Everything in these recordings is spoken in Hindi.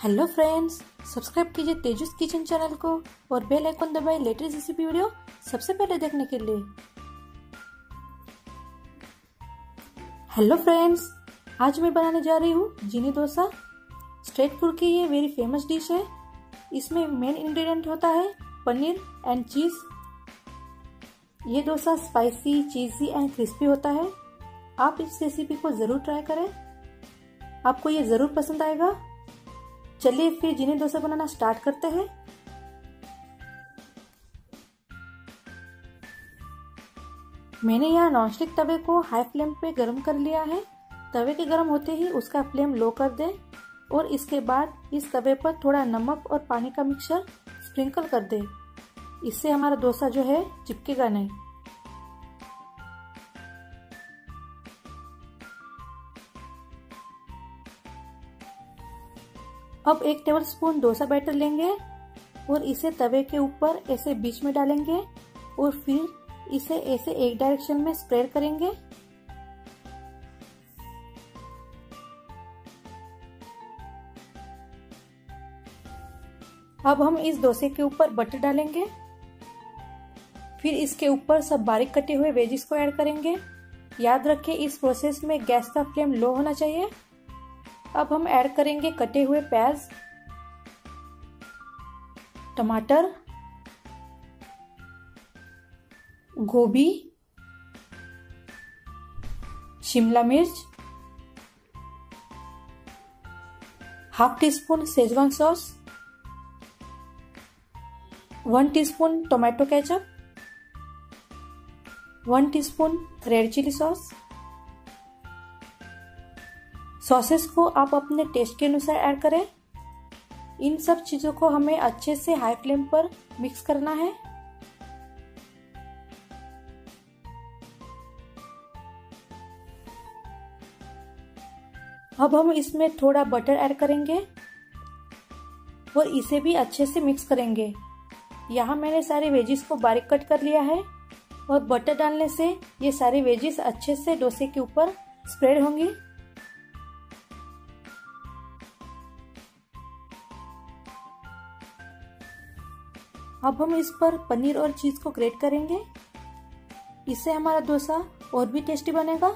हेलो फ्रेंड्स सब्सक्राइब कीजिए तेजुस किचन चैनल को और बेल आइकन दबाए लेटेस्ट रेसिपी वीडियो सबसे पहले देखने के लिए। हेलो फ्रेंड्स आज मैं बनाने जा रही हूँ जीनी डोसा। स्ट्रेट फ़ूड की ये वेरी फ़ेमस डिश है। इसमें मेन इंग्रेडिएंट होता है पनीर एंड चीज़ ये dosa spicy cheesy and crispy होता है। आप इस रेसिपी को ज़रूर ट्राई करें। आपको ये ज़रूर पसंद आएगा। चलिए फिर जिन्हें डोसा बनाना स्टार्ट करते हैं। मैंने यहाँ नॉनस्टिक तवे को हाई फ्लेम पे गर्म कर लिया है। तवे के गर्म होते ही उसका फ्लेम लो कर दें और इसके बाद इस तवे पर थोड़ा नमक और पानी का मिक्सचर स्प्रिंकल कर दें। इससे हमारा डोसा जो है चिपकेगा नहीं। अब एक टेबल स्पून डोसा बैटर लेंगे और इसे तवे के ऊपर ऐसे बीच में डालेंगे और फिर इसे ऐसे एक डायरेक्शन में स्प्रेड करेंगे। अब हम इस डोसे के ऊपर बटर डालेंगे। फिर इसके ऊपर सब बारीक कटे हुए वेजिस को ऐड करेंगे। याद रखें, इस प्रोसेस में गैस का फ्लेम लो होना चाहिए। अब हम ऐड करेंगे कटे हुए प्याज टमाटर, गोभी, शिमला मिर्च half teaspoon schezwan sauce one teaspoon tomato ketchup one teaspoon red chilli sauce sauces को आप अपने टेस्ट के अनुसार ऐड करें। इन सब चीज़ों को हमें अच्छे से हाई फ्लेम पर मिक्स करना है। अब हम इसमें थोड़ा बटर ऐड करेंगे और इसे भी अच्छे से मिक्स करेंगे। यहाँ मैंने सारे वेजिस को बारीक कट कर लिया है और बटर डालने से ये सारे वेजिस अच्छे से डोसे के ऊपर स्प्रेड होंगी। अब हम इस पर पनीर और चीज़ को ग्रेट करेंगे। इससे हमारा डोसा और भी टेस्टी बनेगा।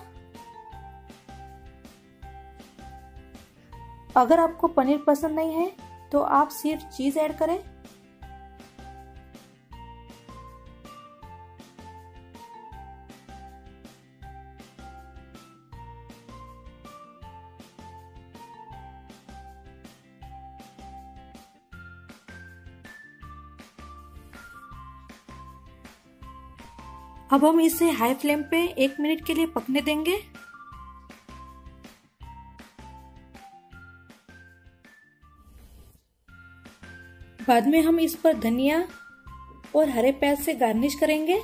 अगर आपको पनीर पसंद नहीं है तो आप सिर्फ़ चीज़ ऐड करें। अब हम इसे हाई फ्लेम पे एक मिनट के लिए पकने देंगे। बाद में हम इस पर धनिया और हरे प्याज से गार्निश करेंगे।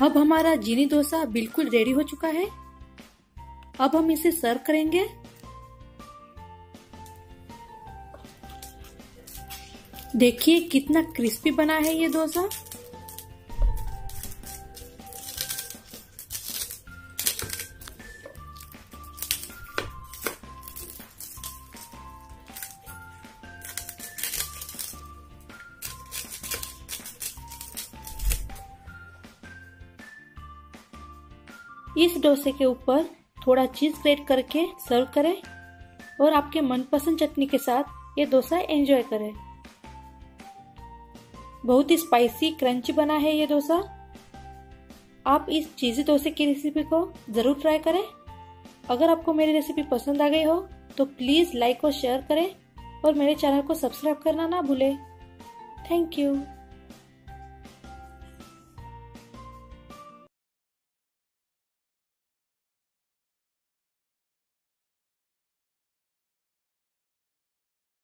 अब हमारा जीनी डोसा बिल्कुल रेडी हो चुका है। अब हम इसे सर्व करेंगे। देखिए कितना क्रिस्पी बना है ये डोसा। इस डोसे के ऊपर थोड़ा चीज़ ग्रेट करके सर्व करें और आपके मनपसंद चटनी के साथ ये डोसा एंजॉय करें। बहुत ही स्पाइसी क्रंची बना है ये डोसा। आप इस चीजी डोसे की रेसिपी को ज़रूर ट्राई करें। अगर आपको मेरी रेसिपी पसंद आ गई हो तो प्लीज़ लाइक और शेयर करें और मेरे चैनल को सब्सक्राइब करना ना भूलें। Thank you